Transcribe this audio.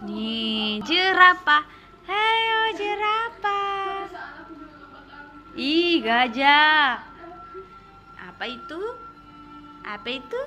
Nih, jerapah. Ayo jerapah. Ih, gajah. Apa itu? Apa itu?